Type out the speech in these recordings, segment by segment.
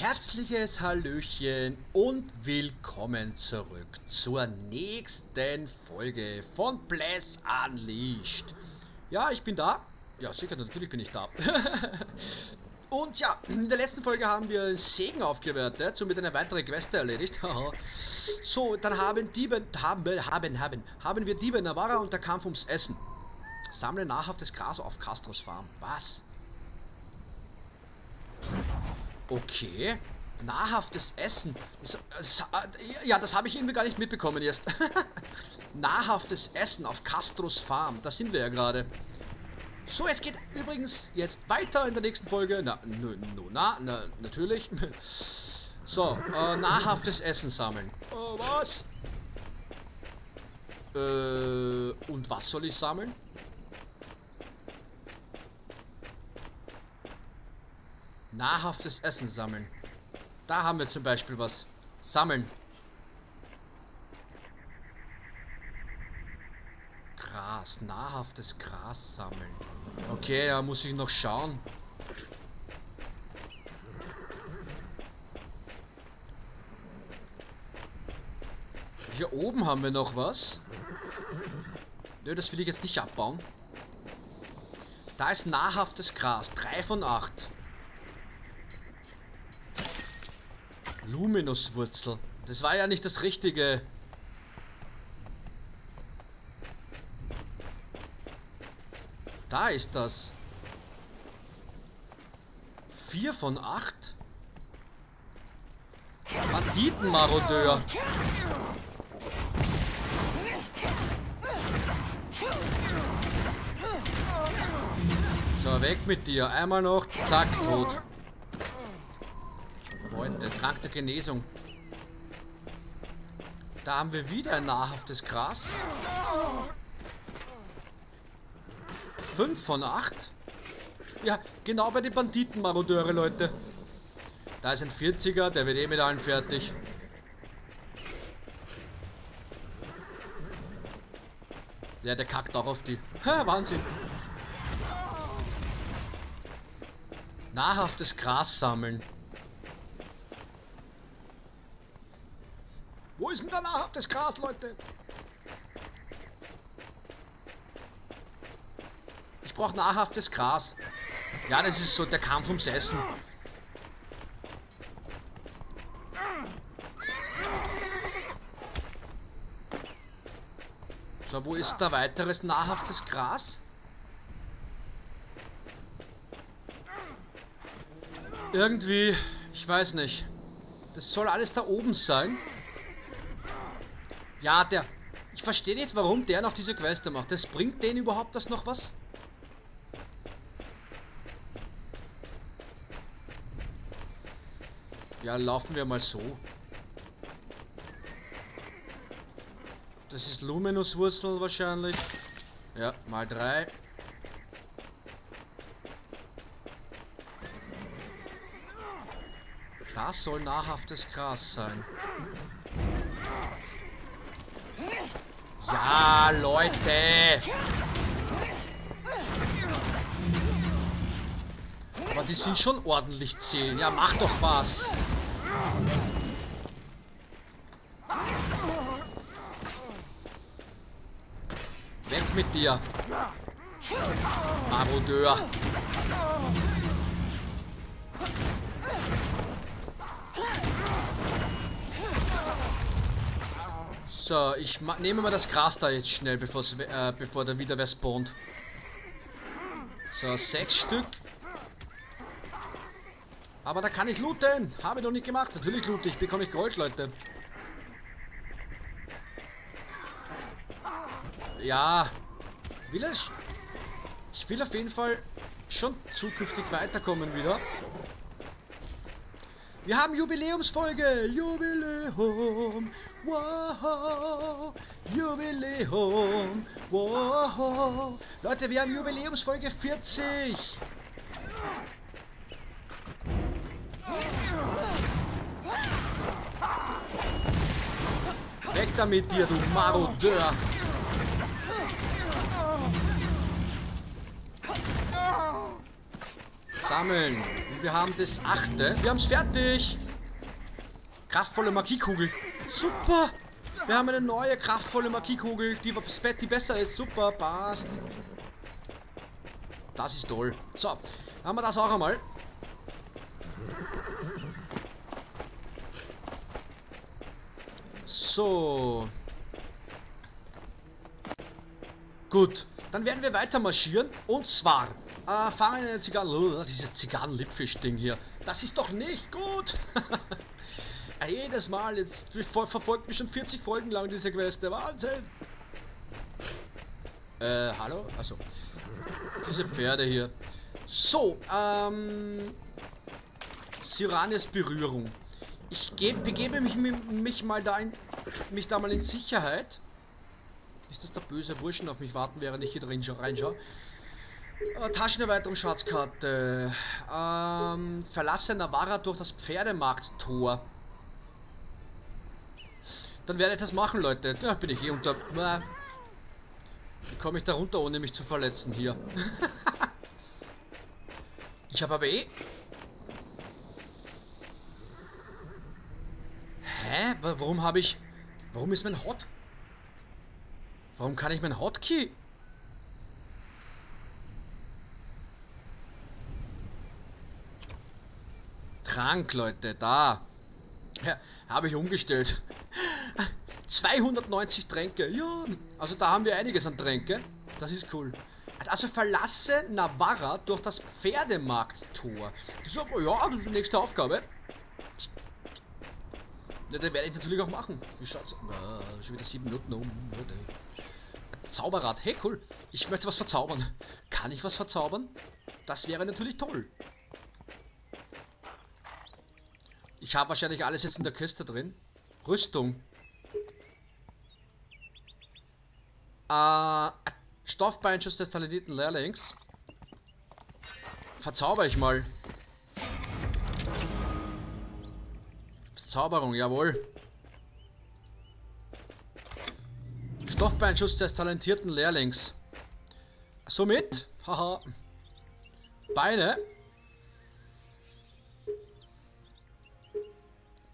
herzliches Hallöchen und willkommen zurück zur nächsten Folge von Bless Unleashed. Ja, ich bin da. Ja, sicher, natürlich bin ich da. und ja, in der letzten Folge haben wir Segen aufgewertet, somit eine weitere Quest erledigt. so, dann haben Dieben, haben, haben, haben, haben wir Dieben Navarra und der Kampf ums Essen. Sammle nahrhaftes Gras auf Castros Farm. Was? Okay. Nahrhaftes Essen. Das, ja, das habe ich irgendwie gar nicht mitbekommen jetzt. Nahrhaftes Essen auf Castros Farm. Da sind wir ja gerade. So, es geht übrigens jetzt weiter in der nächsten Folge. Na, no, no, na, na, natürlich. So, äh, nahrhaftes Essen sammeln. Oh, was? Äh, und was soll ich sammeln? Nahrhaftes Essen sammeln. Da haben wir zum Beispiel was. Sammeln. Gras. Nahrhaftes Gras sammeln. Okay, da muss ich noch schauen. Hier oben haben wir noch was. Nö, das will ich jetzt nicht abbauen. Da ist nahrhaftes Gras. 3 von 8. Luminuswurzel. Das war ja nicht das Richtige. Da ist das. Vier von acht? Banditenmarodeur. So, weg mit dir. Einmal noch. Zack, tot. Freunde, Trank der Genesung. Da haben wir wieder ein nahrhaftes Gras. 5 von 8. Ja, genau bei den Banditenmarodeure, Leute. Da ist ein 40er, der wird eh mit allen fertig. Ja, der kackt auch auf die. Ha, Wahnsinn. Nahrhaftes Gras sammeln. Wo ist denn danach das Gras, Leute? Ich brauche nahrhaftes Gras. Ja, das ist so der Kampf ums Essen. So, wo ist da weiteres nahrhaftes Gras? Irgendwie, ich weiß nicht. Das soll alles da oben sein. Ja, der... Ich verstehe nicht, warum der noch diese Queste macht. Das bringt denen überhaupt das noch was? Ja, laufen wir mal so. Das ist Luminuswurzel wahrscheinlich. Ja, mal drei. Das soll nahrhaftes Gras sein. Ja, Leute. Aber die sind schon ordentlich zäh. Ja, mach doch was. Weg mit dir. Marodeur. So, ich nehme mal das Gras da jetzt schnell, äh, bevor da wieder wer spawnt. So, sechs Stück. Aber da kann ich looten. Habe ich noch nicht gemacht. Natürlich loote ich. Bekomme ich Gold, Leute. Ja. Will es? Ich will auf jeden Fall schon zukünftig weiterkommen wieder. Wir haben Jubiläumsfolge. Jubiläum. Wow. Jubiläum. Wow. Leute, wir haben Jubiläumsfolge 40. Weg damit dir, du Marodeur. Sammeln. Wir haben das achte. Wir haben es fertig. Kraftvolle Magiekugel. Super. Wir haben eine neue kraftvolle Magiekugel, die, die besser ist. Super, passt. Das ist toll. So, haben wir das auch einmal. So. Gut, dann werden wir weiter marschieren. Und zwar äh, fahren wir eine Zigarren... Oh, dieses Zigarren-Lipfisch-Ding hier. Das ist doch nicht gut. Jedes Mal, jetzt verfolgt mich schon 40 Folgen lang diese Quest. Der Wahnsinn. Äh, hallo? Also, diese Pferde hier. So, ähm... Siranes Berührung. Ich geb, begebe mich, mich mal da in, mich da mal in Sicherheit. Ist das der böse Burschen auf mich warten, während ich hier drin reinschaue? Äh, Taschenerweiterung, Schatzkarte. Ähm, verlasse Navarra durch das Pferdemarkttor. Dann werde ich das machen, Leute. Da bin ich eh unter... Wie komme ich da runter, ohne mich zu verletzen hier? ich habe aber eh... Hä? Warum habe ich... Warum ist mein Hot... Warum kann ich mein Hotkey... Trank, Leute, da. Ja, habe ich umgestellt. 290 Tränke. Ja, also da haben wir einiges an Tränke. Das ist cool. Also verlasse Navarra durch das Pferdemarkttor. Das ist, ja, das ist die nächste Aufgabe. Ja, den werde ich natürlich auch machen. Wie schaut's? Ah, schon wieder sieben Minuten um. Zauberrad. Hey, cool. Ich möchte was verzaubern. Kann ich was verzaubern? Das wäre natürlich toll. Ich habe wahrscheinlich alles jetzt in der Kiste drin. Rüstung. Äh, Stoffbeinschuss des talentierten Lehrlings. Verzauber ich mal. Verzauberung, jawohl. Stoffbeinschuss des talentierten Lehrlings. Somit, haha, Beine.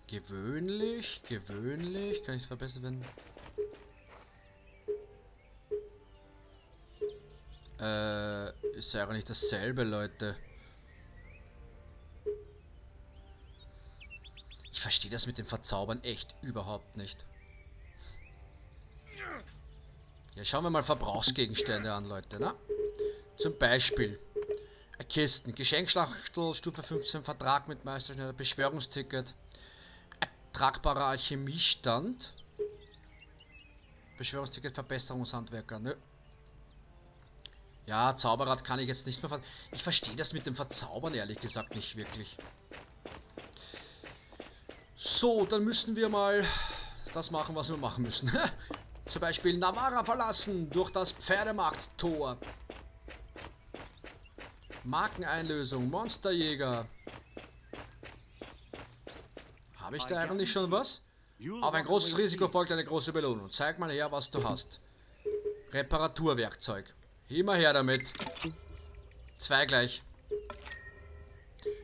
Gewöhnlich, gewöhnlich. Kann ich es verbessern? Äh, ist ja auch nicht dasselbe, Leute. Ich verstehe das mit dem Verzaubern echt überhaupt nicht. Ja, schauen wir mal Verbrauchsgegenstände an, Leute, ne? Zum Beispiel Kisten, Geschenkschachtel, Stufe 15, Vertrag mit Meisterschneider, Beschwörungsticket, tragbarer Alchemiestand, Beschwörungsticket, Verbesserungshandwerker, nö. Ja, Zauberrad kann ich jetzt nicht mehr ver... Ich verstehe das mit dem Verzaubern ehrlich gesagt nicht wirklich. So, dann müssen wir mal das machen, was wir machen müssen. Zum Beispiel Navarra verlassen durch das Pferdemarkttor. Markeneinlösung, Monsterjäger. Habe ich da eigentlich schon was? Auf ein großes Risiko folgt eine große Belohnung. Zeig mal her, was du hast. Reparaturwerkzeug. Immer her damit. Zwei gleich.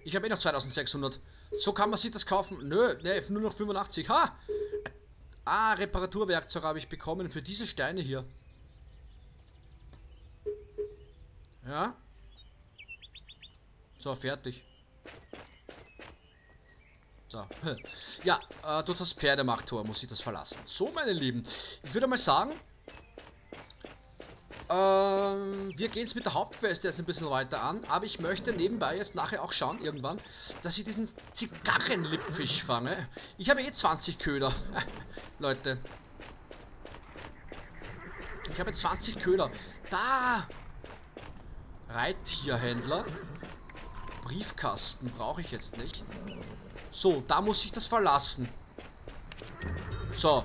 Ich habe eh noch 2600. So kann man sich das kaufen. Nö, ne, nur noch 85. Ha! Ah, Reparaturwerkzeug habe ich bekommen für diese Steine hier. Ja. So, fertig. So. Ja, äh, durch das Pferdemachttor muss ich das verlassen. So, meine Lieben. Ich würde mal sagen, wir gehen es mit der Hauptquest jetzt ein bisschen weiter an, aber ich möchte nebenbei jetzt nachher auch schauen, irgendwann, dass ich diesen Zigarrenlippfisch fange. Ich habe eh 20 Köder. Leute. Ich habe 20 Köder. Da! Reittierhändler. Briefkasten brauche ich jetzt nicht. So, da muss ich das verlassen. So.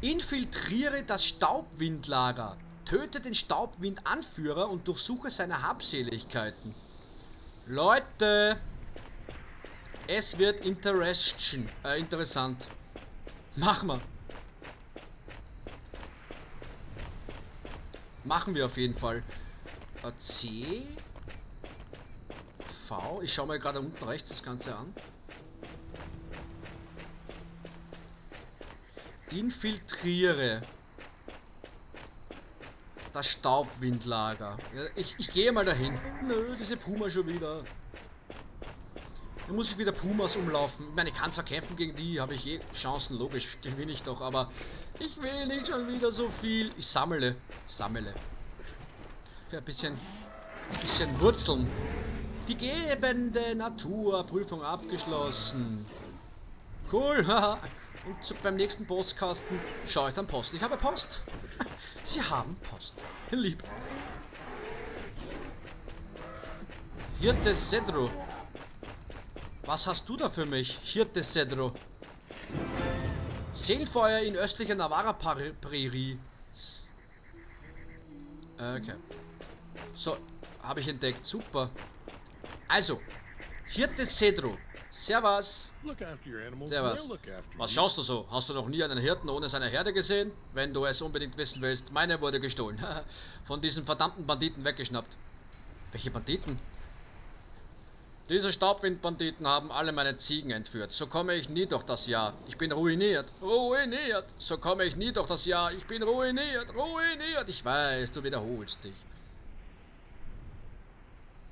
Infiltriere das Staubwindlager. Töte den Staubwindanführer und durchsuche seine Habseligkeiten. Leute! Es wird. Äh, interessant. Machen wir. Machen wir auf jeden Fall. C. V. Ich schaue mal gerade unten rechts das Ganze an. Infiltriere das Staubwindlager. Ich, ich gehe mal dahin. Nö, diese Puma schon wieder. Da muss ich wieder Pumas umlaufen. Ich meine, ich kann zwar kämpfen gegen die, habe ich eh Chancen, logisch, gewinne ich doch, aber ich will nicht schon wieder so viel. Ich sammle, sammle. Ja, ein bisschen, bisschen Wurzeln. Die gebende Naturprüfung abgeschlossen. Cool, haha. Und zu, beim nächsten Postkasten schaue ich dann Post. Ich habe Post. Sie haben Post. Lieb. Hirte Cedro. Was hast du da für mich? Hirte Cedro. Seelfeuer in östlicher Navarra-Prärie. Okay. So, habe ich entdeckt. Super. Also, Hirte Cedro. Servus. Servus. Was schaust du so? Hast du noch nie einen Hirten ohne seine Herde gesehen? Wenn du es unbedingt wissen willst, meine wurde gestohlen. Von diesen verdammten Banditen weggeschnappt. Welche Banditen? Diese Staubwindbanditen haben alle meine Ziegen entführt. So komme ich nie durch das Jahr. Ich bin ruiniert. Ruiniert. So komme ich nie durch das Jahr. Ich bin ruiniert. Ruiniert. Ich weiß, du wiederholst dich.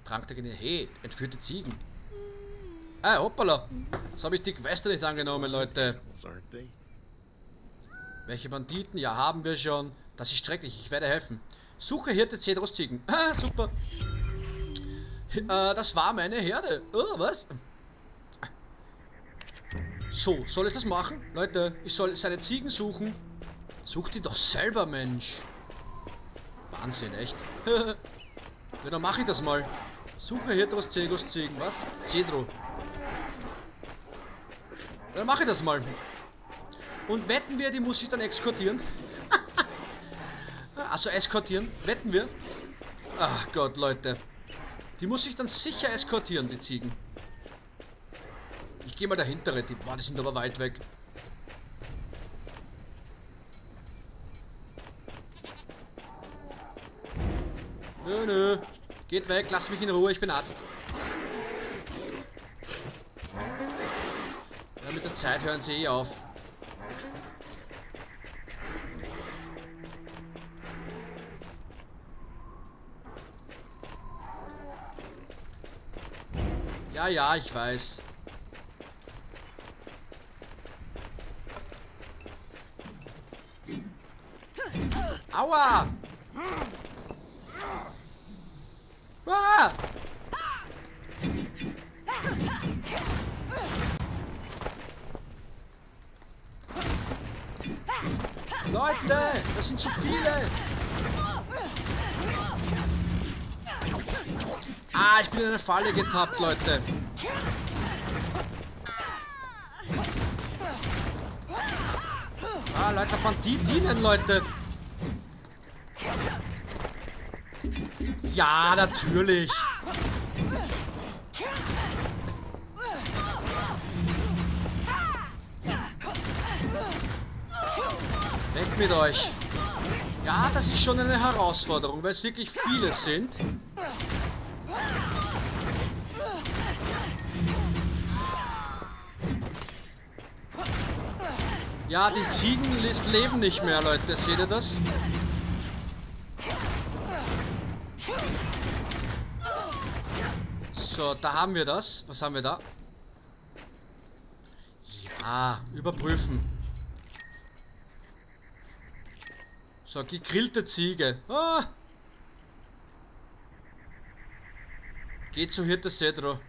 Trank der Gene. Hey, entführte Ziegen. Ah, hoppala. So habe ich die Queste nicht angenommen, Leute. Welche Banditen? Ja, haben wir schon. Das ist schrecklich. Ich werde helfen. Suche Hirte Cedros Ziegen. Ah, super. Äh, das war meine Herde. Oh, was? So, soll ich das machen? Leute, ich soll seine Ziegen suchen. Such die doch selber, Mensch. Wahnsinn, echt. ja, dann mache ich das mal. Suche Hirtros Cedros Ziegen. Was? Cedro. Dann mache ich das mal. Und wetten wir, die muss ich dann eskortieren? also eskortieren. Wetten wir? Ach Gott, Leute. Die muss ich dann sicher eskortieren, die Ziegen. Ich gehe mal dahinter. Die, boah, die sind aber weit weg. Nö, nö. Geht weg, lass mich in Ruhe, ich bin Arzt. Zeit hören sie eh auf. Ja, ja, ich weiß. Aua! Leute, das sind zu viele. Ah, ich bin in eine Falle getappt, Leute. Ah, Leute, Banditinnen, Leute. Ja, natürlich. Weg mit euch. Ja, das ist schon eine Herausforderung, weil es wirklich viele sind. Ja, die Ziegen leben nicht mehr, Leute. Seht ihr das? So, da haben wir das. Was haben wir da? Ja, überprüfen. So, gegrillte Ziege. Ah! Geht zu Hirte Cedro.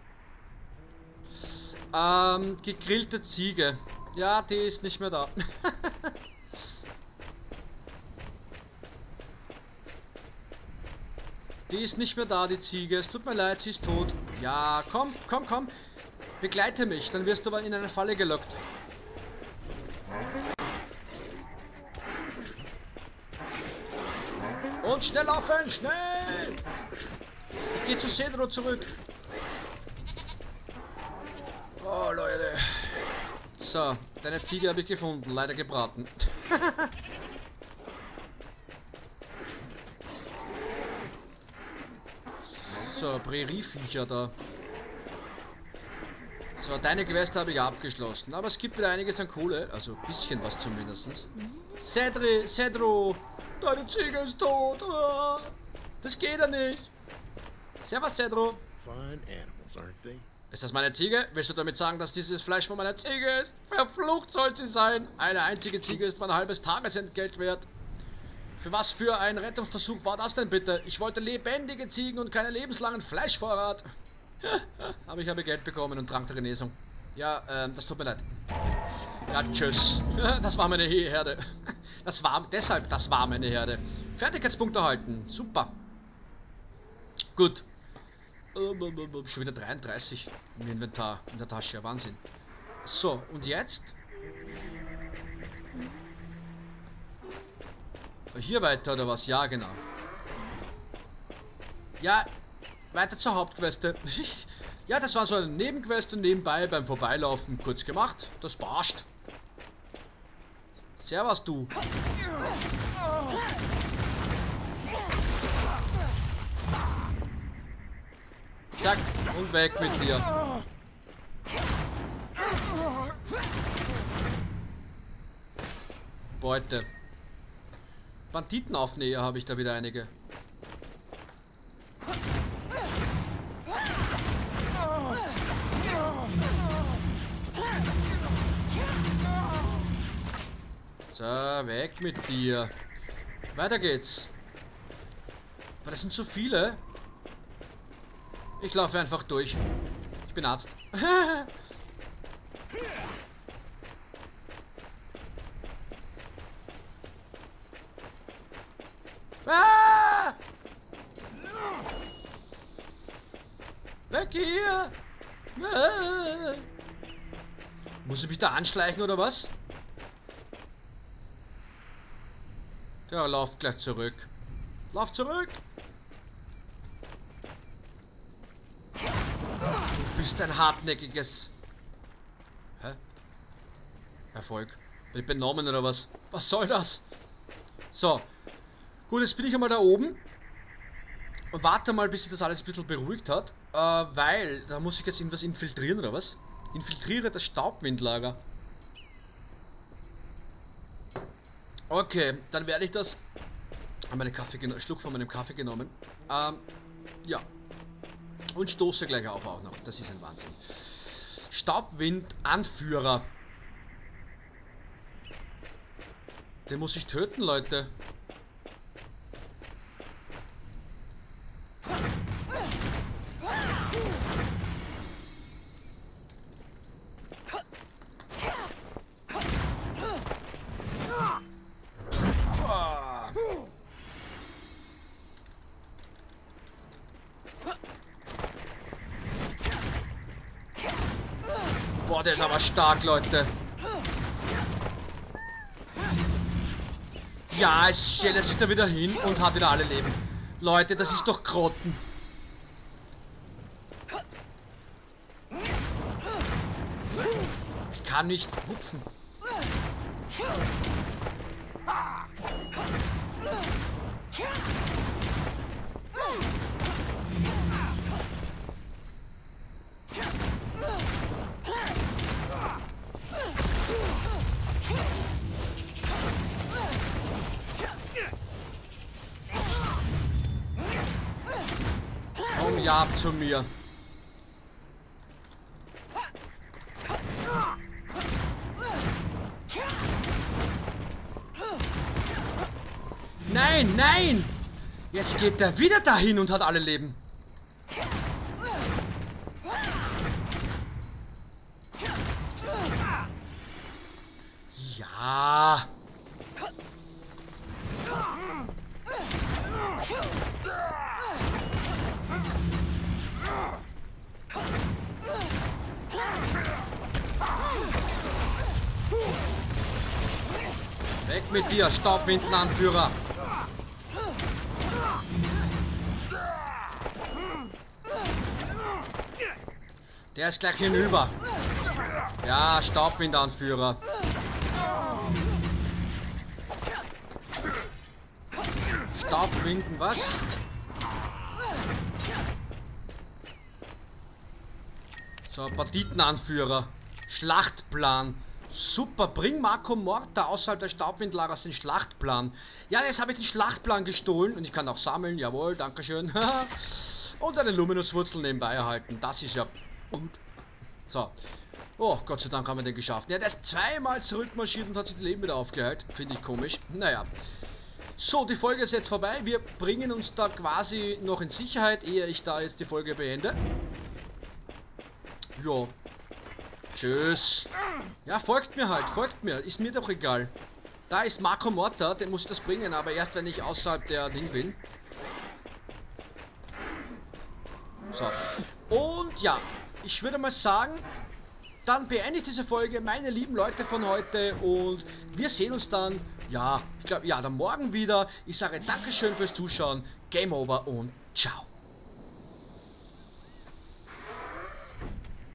Ähm, gegrillte Ziege. Ja, die ist nicht mehr da. die ist nicht mehr da, die Ziege. Es tut mir leid, sie ist tot. Ja, komm, komm, komm. Begleite mich, dann wirst du in eine Falle gelockt. Schnell laufen, schnell! Ich gehe zu Cedro zurück. Oh, Leute. So, deine Ziege habe ich gefunden, leider gebraten. so, Prärieviecher da. So, deine Quest habe ich abgeschlossen. Aber es gibt wieder einiges an Kohle. Also ein bisschen was zumindest. Cedri, Cedro, deine Ziege ist tot. Ah, das geht ja nicht. Servus, Cedro. Fine animals, aren't they? Ist das meine Ziege? Willst du damit sagen, dass dieses Fleisch von meiner Ziege ist? Verflucht soll sie sein. Eine einzige Ziege ist mein halbes Tagesentgelt wert. Für was für ein Rettungsversuch war das denn bitte? Ich wollte lebendige Ziegen und keinen lebenslangen Fleischvorrat. Aber ich habe Geld bekommen und Trank der Genesung. Ja, ähm, das tut mir leid. Ja, tschüss. Das war meine Herde. Das war, deshalb, das war meine Herde. Fertigkeitspunkt erhalten. Super. Gut. Ähm, schon wieder 33 im Inventar, in der Tasche. Wahnsinn. So, und jetzt? Hier weiter oder was? Ja, genau. Ja, weiter zur Hauptqueste. ja, das war so eine Nebenquest und nebenbei beim Vorbeilaufen kurz gemacht. Das passt. Servus, du. Zack, und weg mit dir. Beute. Banditenaufnäher habe ich da wieder einige. So, weg mit dir. Weiter geht's. Aber das sind so viele. Ich laufe einfach durch. Ich bin Arzt. ah! Weg hier! Ah! Muss ich mich da anschleichen oder was? Ja, lauf gleich zurück. Lauf zurück! Du bist ein hartnäckiges... Hä? Erfolg. Bin ich benommen oder was? Was soll das? So. Gut, jetzt bin ich einmal da oben. Und warte mal, bis sich das alles ein bisschen beruhigt hat. Äh, weil, da muss ich jetzt irgendwas infiltrieren oder was? Infiltriere das Staubwindlager. Okay, dann werde ich das... Meine Kaffee Schluck von meinem Kaffee genommen. Ähm, ja. Und stoße gleich auf auch noch. Das ist ein Wahnsinn. Staubwind-Anführer. Den muss ich töten, Leute. Boah, der ist aber stark, Leute. Ja, es stellt sich da wieder hin und hat wieder alle Leben. Leute, das ist doch Krotten. Ich kann nicht hupfen. Ab zu mir. Nein, nein! Jetzt geht er wieder dahin und hat alle Leben. Ja. Dir, Staubwindenanführer. Der ist gleich hinüber. Ja, Staubwindanführer. Staubwinden, was? So, Banditenanführer. Schlachtplan. Super, bring Marco Morta außerhalb der Staubwindlagers den Schlachtplan. Ja, jetzt habe ich den Schlachtplan gestohlen und ich kann auch sammeln, jawohl, dankeschön. und eine Luminuswurzel nebenbei erhalten, das ist ja gut. So. Oh, Gott sei Dank haben wir den geschafft. Ja, der ist zweimal zurückmarschiert und hat sich das Leben wieder aufgeheilt. Finde ich komisch. Naja. So, die Folge ist jetzt vorbei. Wir bringen uns da quasi noch in Sicherheit, ehe ich da jetzt die Folge beende. Jo. Tschüss. Ja, folgt mir halt, folgt mir. Ist mir doch egal. Da ist Marco Morta, den muss ich das bringen, aber erst wenn ich außerhalb der Ding bin. So. Und ja, ich würde mal sagen, dann beende ich diese Folge, meine lieben Leute von heute und wir sehen uns dann, ja, ich glaube, ja, dann morgen wieder. Ich sage Dankeschön fürs Zuschauen, Game Over und ciao.